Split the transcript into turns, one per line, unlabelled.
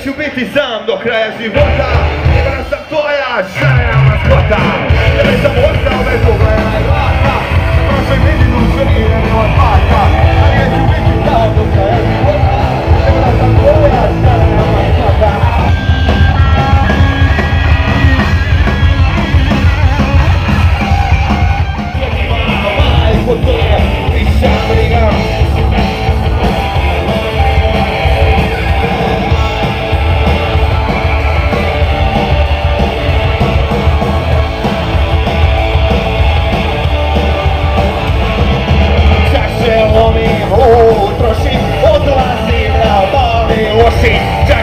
subitizando, o y vota. Con las já é a mascota Ya está a me cubre la gata Pero soy mi ilusión y de mi alpaca Alguien subitizando, crees y vota. Con las já é a mascota Poder, deixar brigar Satan